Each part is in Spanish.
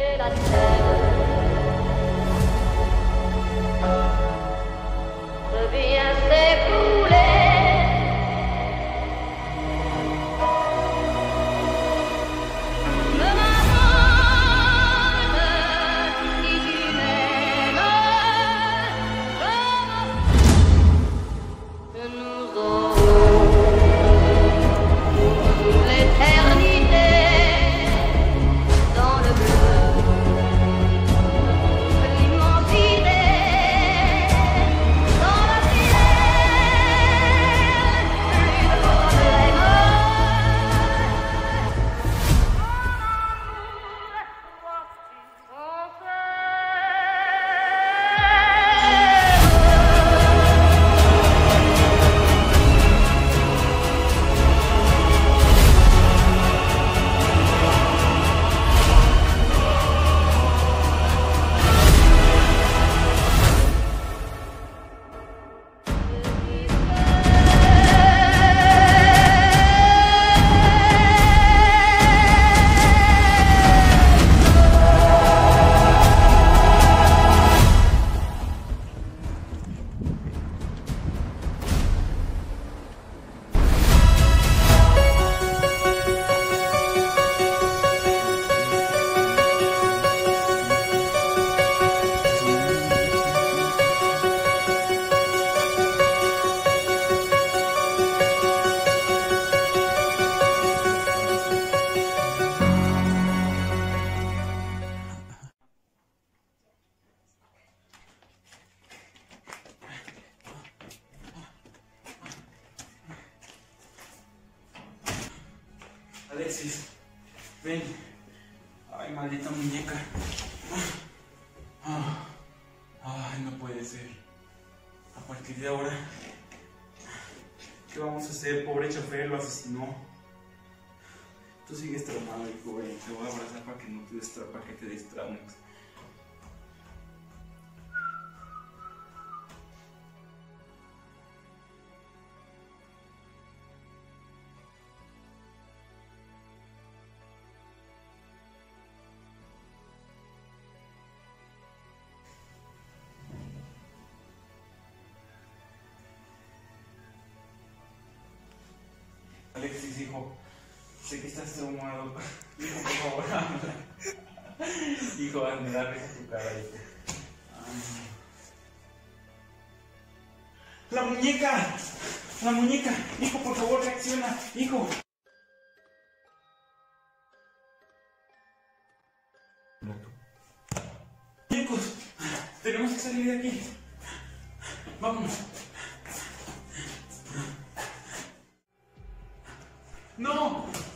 네, 나는. Alexis, ven. Ay, maldita muñeca. Ah, Ay, no puede ser. A partir de ahora, ¿qué vamos a hacer? Pobre chofer lo asesinó. Tú sigues traumado, hijo, ven. Te voy a abrazar para que no te para que te. Alexis, sé que estás traumado. Hijo, por favor, habla. Hijo, da risa tu cara, hijo. ¡La muñeca! ¡La muñeca! Hijo, por favor, reacciona. Hijo. Muñecos, tenemos que salir de aquí. Vámonos. ¡No!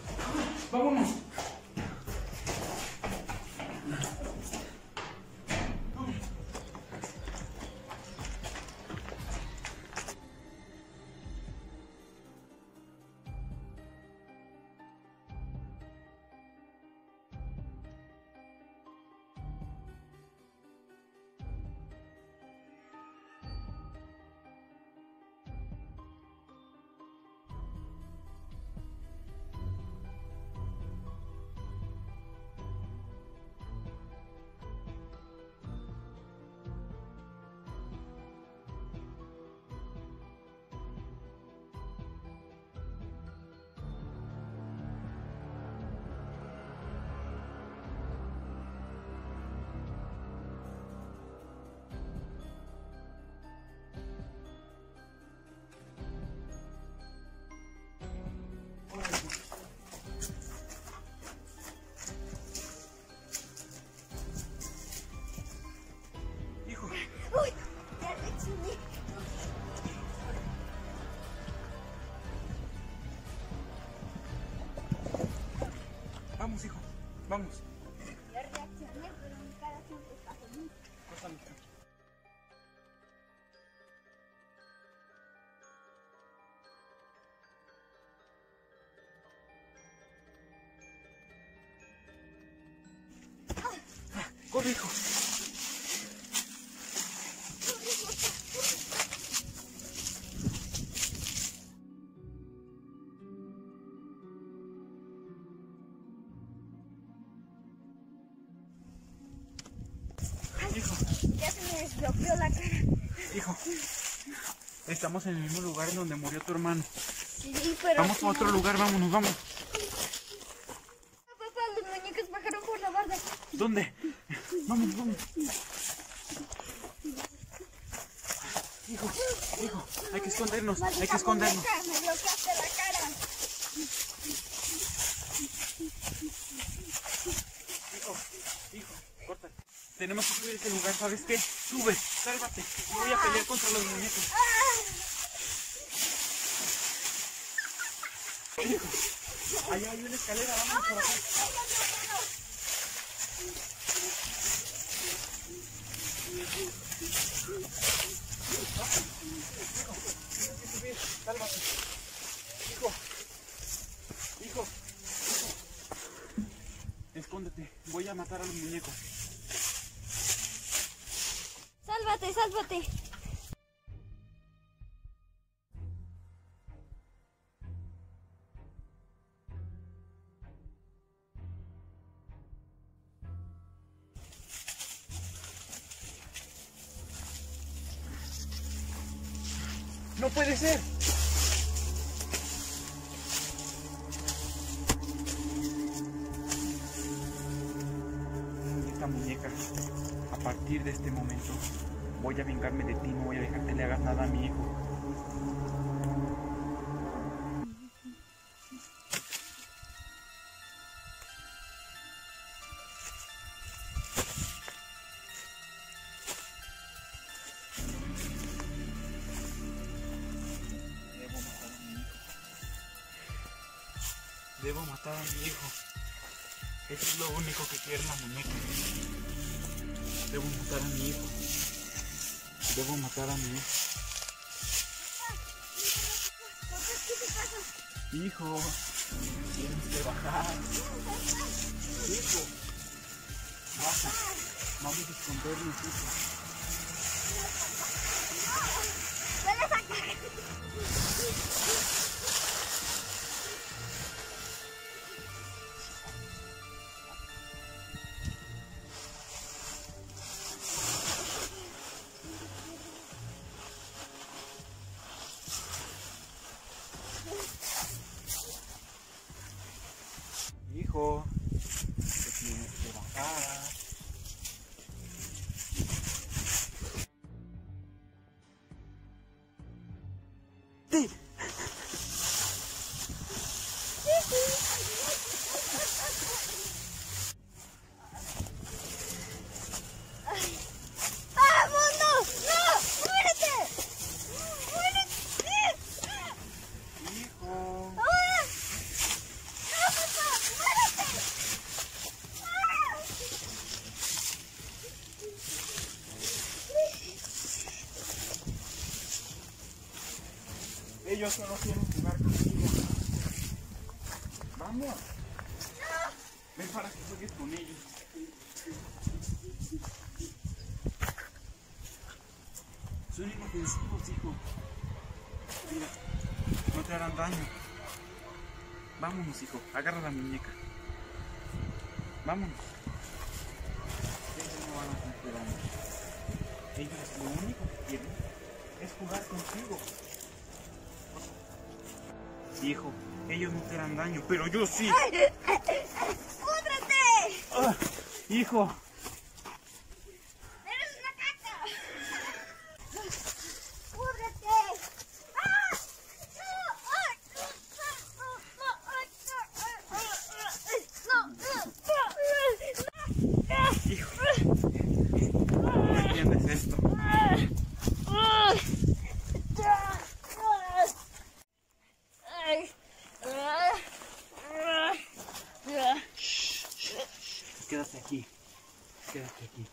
Vamos. Ya reaccioné, pero mi cara siempre está feliz. Pásame. Corre. Hijo, la cara. hijo. Estamos en el mismo lugar en donde murió tu hermano. Sí, pero. Vamos a otro lugar, vámonos, vamos. Papá, los muñecos bajaron por la barda. ¿Dónde? Vámonos, vámonos. Hijo, hijo, hay que escondernos, hay que escondernos. muñeca, Me bloqueaste la cara. Hijo, hijo, corta. Tenemos que subir a ese lugar, ¿sabes qué? Sube, sálvate. Voy a pelear contra los muñecos. Hijo, allá hay una escalera, vamos por acá. Tienes que subir, sálvate. Hijo, hijo, escóndete. Voy a matar a los muñecos. ¡No puede ser! Esta muñeca, a partir de este momento, voy a vengarme de ti, no voy a dejar que le hagas nada a mi hijo. Debo matar a mi hijo. Eso es lo único que quiere la muñeca. Debo matar a mi hijo. Debo matar a mi hijo. Hijo, tienes que bajar. Hijo, baja. Vamos a escondernos, hijo. ko. Ellos solo quieren jugar contigo. Vamos. Ven para que juegues con ellos. Son inofensivos, hijo. Mira, no te harán daño. Vámonos, hijo. Agarra la muñeca. Vámonos. Ellos no van a hacerte daño. Ellos lo único que quieren es jugar contigo. Hijo, ellos no te harán daño, pero yo sí. ¡Púdrete! Ah, hijo, ¡Eres una caca! ¡Púdrete! ¡Ah! ¡No! ¡Ay! ¡No! ¡No! ¡No! ¡No! hijo. No entiendes esto. Quédate aquí. Quédate aquí.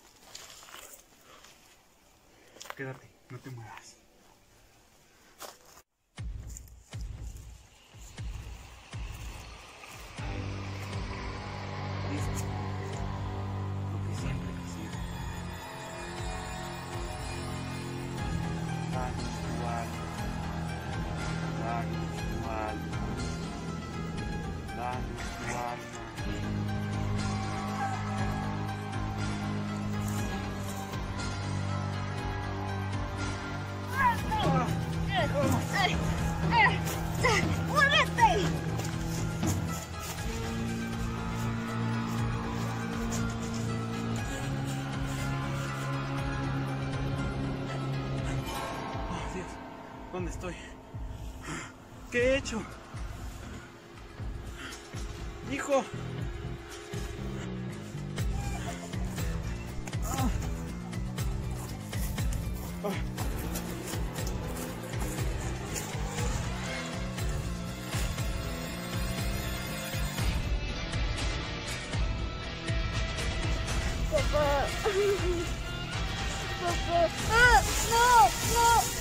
Quédate, no te muevas. ¿Dónde estoy? ¿Qué he hecho? Hijo. Papá. Papá. ¡Ah! ¡No! ¡No!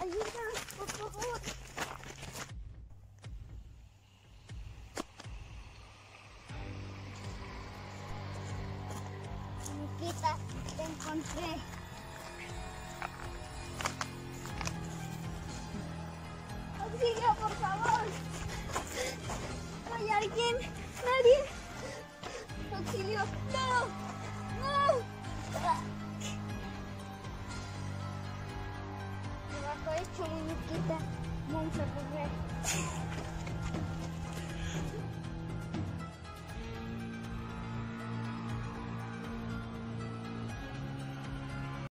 ayuda, por favor. Nikita, te encontré. Auxilio, por favor. ¿No hay alguien? ¿Nadie? Auxilio. No. Debajo hecho,